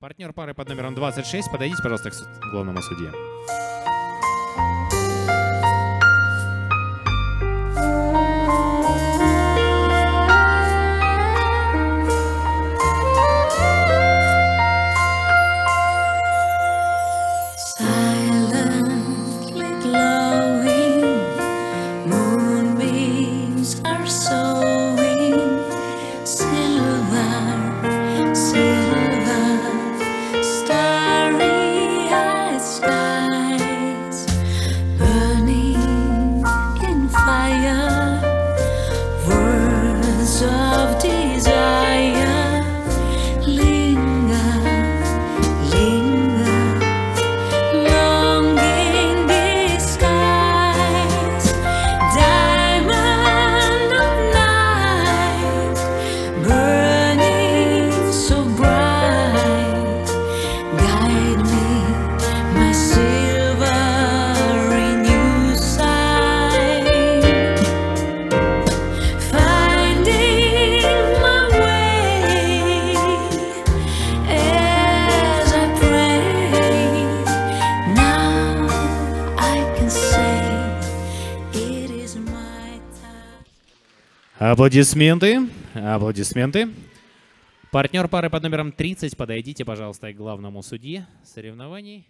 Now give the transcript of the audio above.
Партнер пары под номером 26, подойдите, пожалуйста, к главному судье. Аплодисменты. Аплодисменты. Партнер пары под номером 30, подойдите, пожалуйста, к главному судье соревнований.